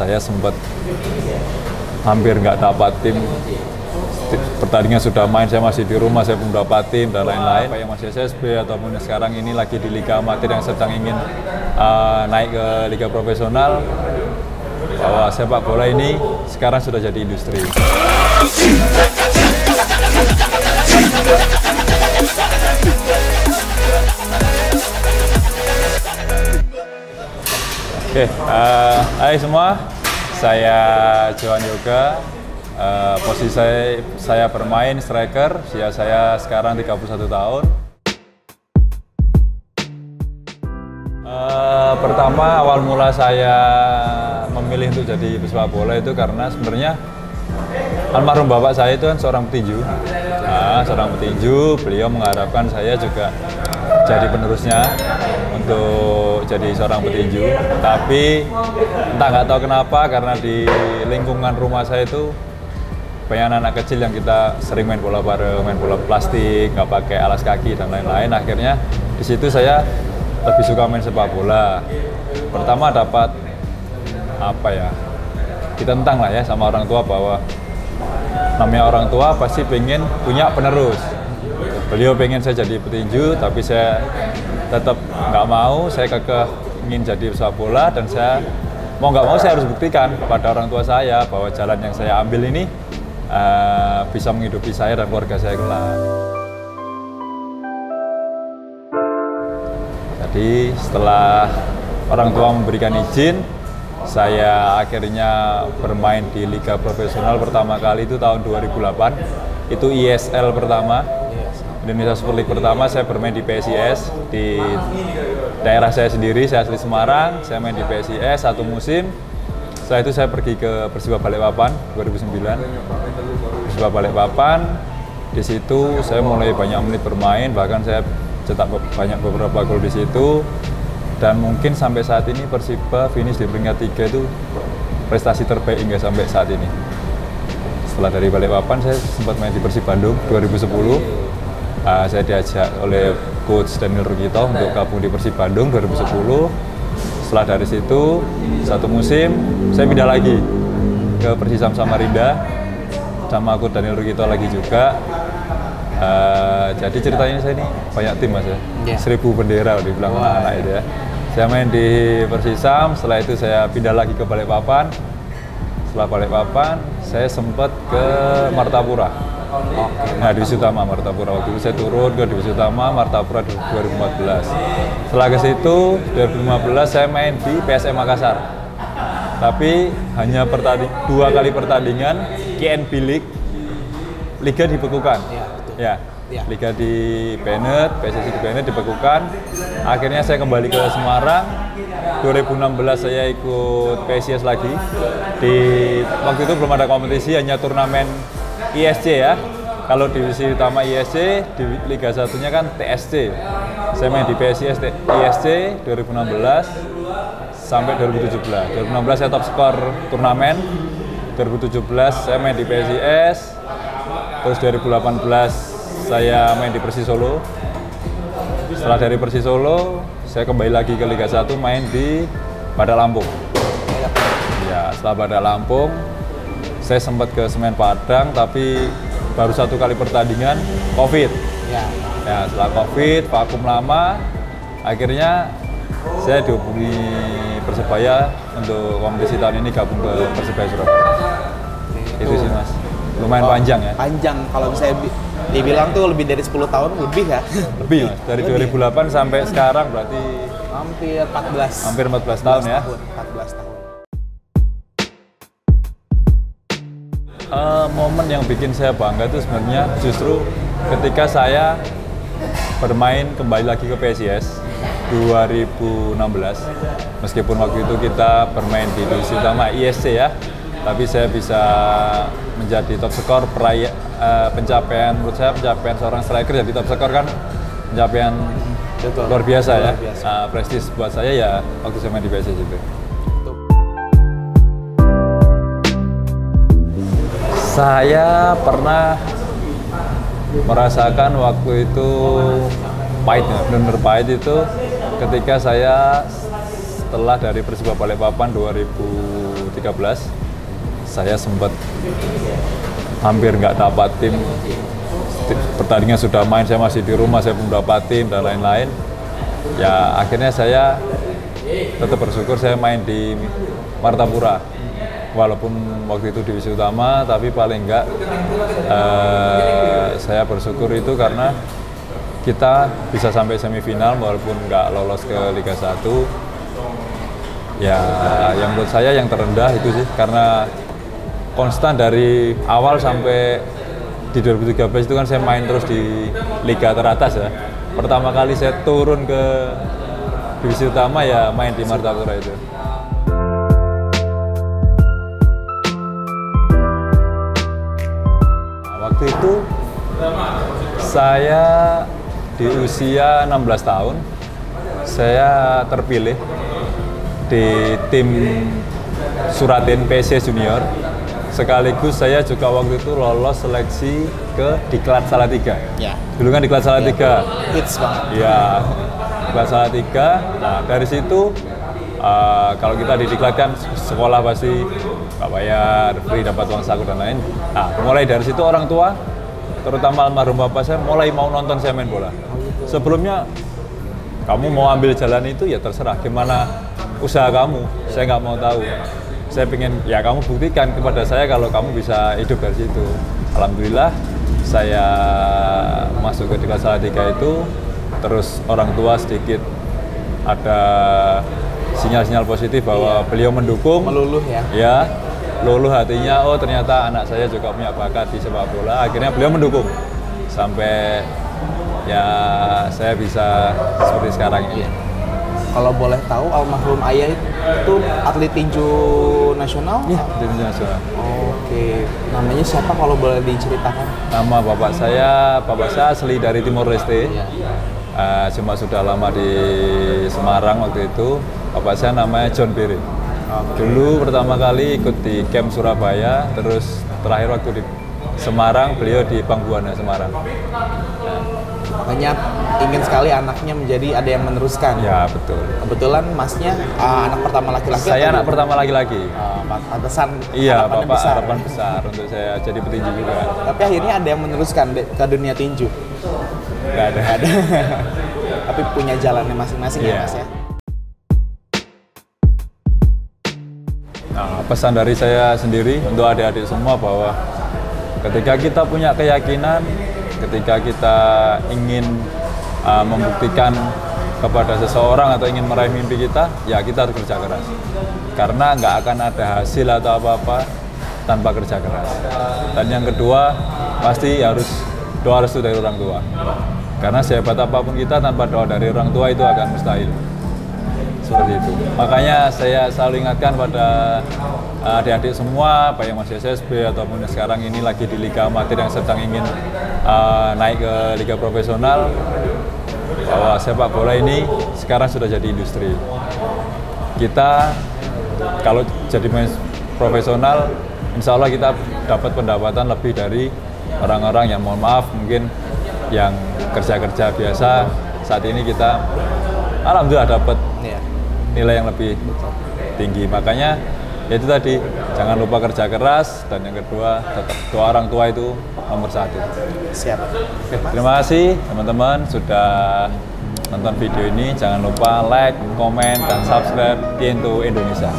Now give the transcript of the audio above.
Saya sempat hampir nggak dapat tim. Pertandingan sudah main saya masih di rumah saya belum dapat tim dan lain-lain. Apa yang masih SSB ataupun sekarang ini lagi di Liga Amatir yang sedang ingin uh, naik ke Liga Profesional. Bahwa sepak bola ini sekarang sudah jadi industri. Oke, uh, hai semua, saya Johan Yoga. Uh, posisi saya, saya bermain striker, usia saya sekarang 31 tahun. Uh, pertama awal mula saya memilih untuk jadi pesepak bola itu karena sebenarnya almarhum bapak saya itu kan seorang petinju. Nah, seorang petinju, beliau mengharapkan saya juga jadi penerusnya untuk jadi seorang petinju. Tapi entah nggak tahu kenapa karena di lingkungan rumah saya itu banyak anak, kecil yang kita sering main bola bareng, main bola plastik, nggak pakai alas kaki dan lain-lain. Akhirnya di situ saya lebih suka main sepak bola. Pertama dapat apa ya? Ditentang lah ya sama orang tua bahwa namanya orang tua pasti pengen punya penerus. Beliau pengen saya jadi petinju, tapi saya tetap nggak mau. Saya kekeh ingin jadi sepak bola dan saya mau nggak mau saya harus buktikan pada orang tua saya bahwa jalan yang saya ambil ini uh, bisa menghidupi saya dan keluarga saya kelak. Jadi setelah orang tua memberikan izin, saya akhirnya bermain di Liga Profesional pertama kali itu tahun 2008. Itu ISL pertama, Indonesia Super League pertama saya bermain di PSIS di daerah saya sendiri, saya asli Semarang, saya main di PSIS satu musim. Setelah itu saya pergi ke Persiba Balikpapan 2009. Persiba Balikpapan, di situ saya mulai banyak menit bermain, bahkan saya cetak banyak beberapa gol di situ. Dan mungkin sampai saat ini Persiba finish di peringkat tiga itu prestasi terbaik hingga sampai saat ini. Setelah dari Balikpapan saya sempat main di Persib Bandung 2010. Uh, saya diajak oleh coach Daniel Rugito untuk gabung di Persib Bandung 2010 setelah dari situ satu musim saya pindah lagi ke Persisam Samarinda. Sama aku Daniel Rugito lagi juga. Uh, jadi ceritanya saya ini banyak tim mas ya. Yeah. seribu bendera dibilang wow. anak-anak itu ya. Saya main di Persisam setelah itu saya pindah lagi ke Balikpapan. Setelah Balikpapan saya sempat ke Martapura Okay. Nah, Divisi Utama Martapura waktu itu saya turun ke Divisi Utama Martapura 2014. Setelah ke situ 2015 saya main di PSM Makassar. Tapi hanya pertanding dua kali pertandingan KNB League liga dibekukan. Ya, ya. Ya. Liga di Bennett, PSSI di Bennett dibekukan. Akhirnya saya kembali ke Semarang. 2016 saya ikut PSIS lagi. Di waktu itu belum ada kompetisi, hanya turnamen ISC ya. Kalau divisi utama ISC, di Liga satunya kan TSC. Saya main di PSIS ISC 2016 sampai 2017. 2016 saya top skor turnamen. 2017 saya main di PSIS. Terus 2018 saya main di Persis Solo. Setelah dari Persis Solo, saya kembali lagi ke Liga 1 main di Badak Lampung. Ya, setelah Badak Lampung, saya sempat ke Semen Padang tapi baru satu kali pertandingan COVID. Ya. ya setelah COVID vakum lama, akhirnya saya dihubungi Persebaya untuk kompetisi tahun ini gabung ke Persebaya Surabaya. Itu, itu sih mas. Lumayan oh, panjang ya. Panjang kalau bisa dibilang tuh lebih dari 10 tahun lebih ya. Lebih mas. Dari lebih. 2008 sampai sekarang berarti hampir 14. Hampir 14, 14 tahun 14 ya. Tahun, 14 tahun. Uh, momen yang bikin saya bangga itu sebenarnya justru ketika saya bermain kembali lagi ke PSIS 2016 meskipun waktu itu kita bermain di divisi utama ISC ya tapi saya bisa menjadi top skor peraya, uh, pencapaian menurut saya pencapaian seorang striker jadi top skor kan pencapaian Betul. luar biasa luar ya biasa. Uh, prestis buat saya ya waktu saya main di PSIS itu. Saya pernah merasakan waktu itu pahitnya, benar-benar pahit itu ketika saya setelah dari Persiba Balikpapan 2016 2013 saya sempat hampir nggak dapat tim. Pertandingan sudah main saya masih di rumah saya belum dapat tim dan lain-lain. Ya akhirnya saya tetap bersyukur saya main di Martapura walaupun waktu itu divisi utama tapi paling enggak eh, saya bersyukur itu karena kita bisa sampai semifinal walaupun nggak lolos ke Liga 1 ya yang menurut saya yang terendah itu sih karena konstan dari awal sampai di 2013 itu kan saya main terus di liga teratas ya. Pertama kali saya turun ke divisi utama ya main di Martapura itu waktu itu saya di usia 16 tahun saya terpilih di tim Suratin PC Junior sekaligus saya juga waktu itu lolos seleksi ke Diklat Salatiga. Ya. Dulu kan Diklat Salatiga. Hits banget. Ya, Diklat Salatiga. Nah, dari situ uh, kalau kita di Diklat kan sekolah pasti nggak bayar, free dapat uang saku dan lain. Nah, mulai dari situ orang tua, terutama almarhum bapak saya mulai mau nonton saya main bola. Sebelumnya kamu mau ambil jalan itu ya terserah. Gimana usaha kamu? Saya nggak mau tahu. Saya pengen ya kamu buktikan kepada saya kalau kamu bisa hidup dari situ. Alhamdulillah saya masuk ke kelas tiga itu. Terus orang tua sedikit ada sinyal-sinyal positif bahwa beliau mendukung Meluluh ya. ya luluh hatinya oh ternyata anak saya juga punya bakat di sepak bola akhirnya beliau mendukung sampai ya saya bisa seperti sekarang ini Kalau boleh tahu almarhum ayah itu atlet tinju nasional? Iya, di nasional. Oke, namanya siapa kalau boleh diceritakan? Nama bapak saya, bapak saya asli dari Timor Leste. Iya. Eh, cuma sudah lama di Semarang waktu itu. Bapak saya namanya John Berry. Dulu pertama kali ikut di camp Surabaya, terus terakhir waktu di Semarang, beliau di Pangbuana Semarang. Makanya ingin sekali anaknya menjadi ada yang meneruskan. Ya betul. Kebetulan masnya uh, anak pertama laki-laki. Saya anak pertama laki-laki. Uh, pantesan Iya, bapak besar. harapan besar untuk saya jadi petinju juga. Tapi akhirnya ada yang meneruskan ke dunia tinju. Gak ada. Ada. Tapi punya jalannya masing-masing ya Iya. mas ya. Pesan dari saya sendiri untuk adik-adik semua bahwa ketika kita punya keyakinan, ketika kita ingin uh, membuktikan kepada seseorang atau ingin meraih mimpi kita, ya kita harus kerja keras. Karena nggak akan ada hasil atau apa-apa tanpa kerja keras. Dan yang kedua, pasti harus doa restu dari orang tua. Karena sehebat apa pun kita tanpa doa dari orang tua itu akan mustahil seperti itu. Makanya saya selalu ingatkan pada uh, adik-adik semua, baik yang masih SSB ataupun yang sekarang ini lagi di Liga Amatir yang sedang ingin uh, naik ke Liga Profesional, bahwa sepak bola ini sekarang sudah jadi industri. Kita kalau jadi profesional, insya Allah kita dapat pendapatan lebih dari orang-orang yang mohon maaf mungkin yang kerja-kerja biasa saat ini kita alhamdulillah dapat. Nilai yang lebih tinggi. Makanya ya itu tadi jangan lupa kerja keras dan yang kedua tetap doa orang tua itu nomor satu. Siap. Terima kasih teman-teman sudah nonton video ini. Jangan lupa like, komen, dan subscribe di Indo Indonesia.